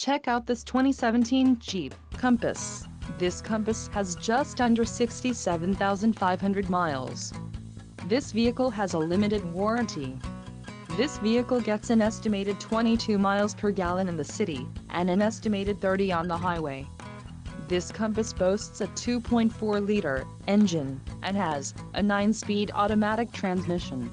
Check out this 2017 Jeep Compass. This Compass has just under 67,500 miles. This vehicle has a limited warranty. This vehicle gets an estimated 22 miles per gallon in the city, and an estimated 30 on the highway. This Compass boasts a 2.4-liter engine, and has a 9-speed automatic transmission.